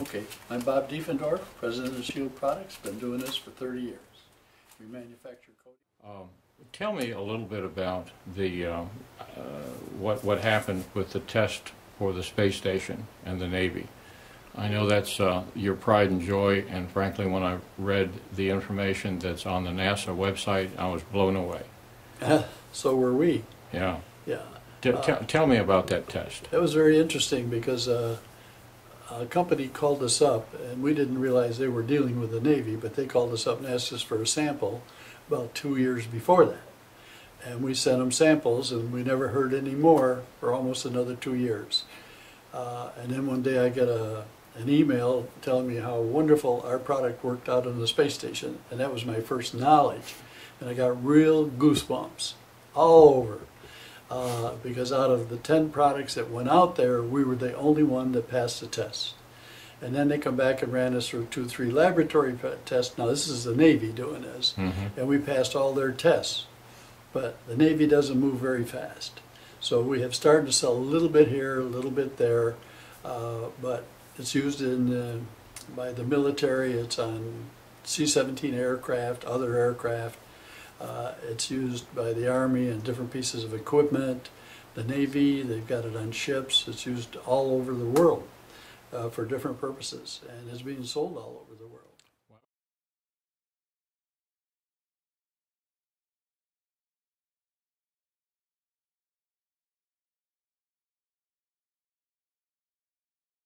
Okay, I'm Bob Diefendorf, president of Shield Products, been doing this for 30 years. We manufacture coatings. Um, Tell me a little bit about the, uh, uh, what, what happened with the test for the space station and the Navy. I know that's uh, your pride and joy, and frankly, when I read the information that's on the NASA website, I was blown away. So were we, Yeah. yeah. T- t- Tell me about that test. That was very interesting because uh, a company called us up, and we didn't realize they were dealing with the Navy, but they called us up and asked us for a sample about two years before that. And we sent them samples, and we never heard any more for almost another two years. Uh, and then one day I get a, an email telling me how wonderful our product worked out on the space station, and that was my first knowledge. And I got real goosebumps all over uh, because out of the 10 products that went out there, we were the only one that passed the test. And then they come back and ran us through two, three laboratory tests. Now, this is the Navy doing this, Mhm. and we passed all their tests. But the Navy doesn't move very fast. So we have started to sell a little bit here, a little bit there, uh, but it's used in uh, by the military. It's on C-17 aircraft, other aircraft. Uh, it's used by the Army and different pieces of equipment. The Navy, they've got it on ships. It's used all over the world uh, for different purposes, and it's being sold all over the world.